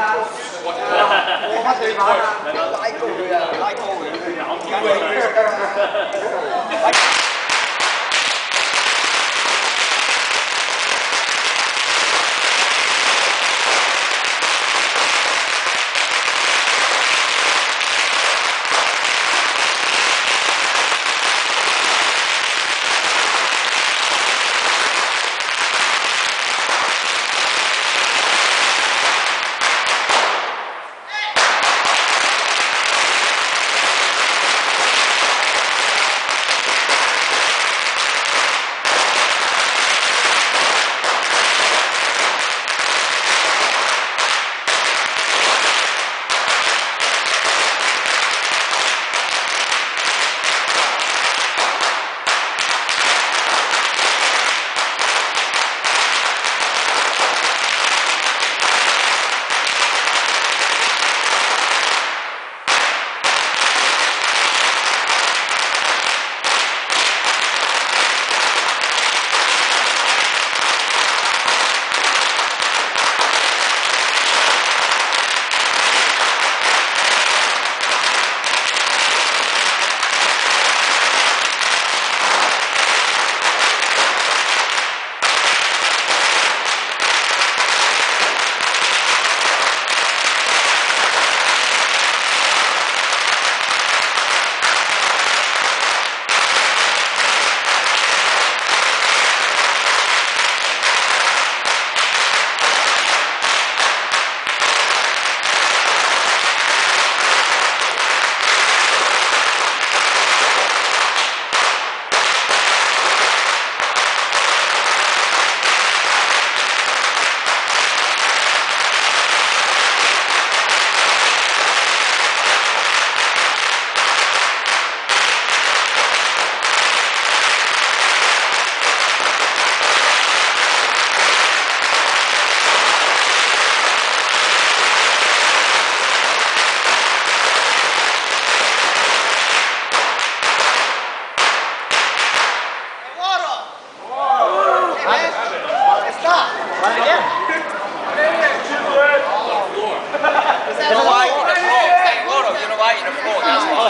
我我怕对码，拉过佢啊，拉过佢，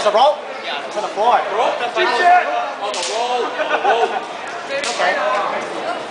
a roll? Yeah. It's on the floor. Roll. That's. On the roll. On the roll. Okay.